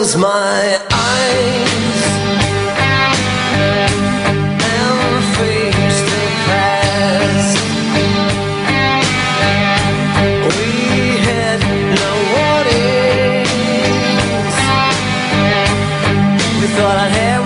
close my eyes and face the past. We had no warnings. We thought I had.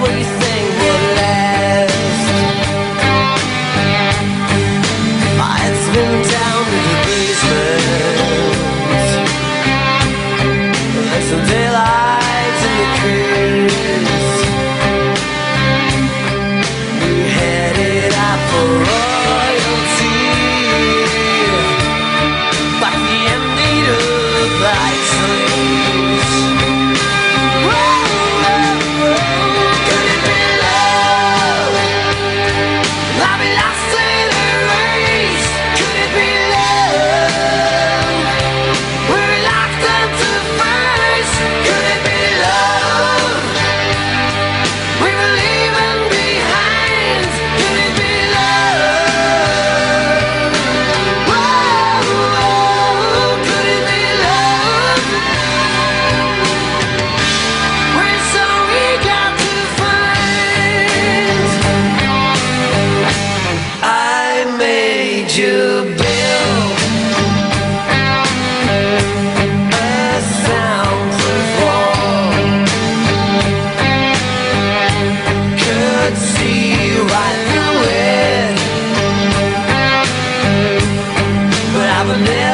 never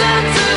dancing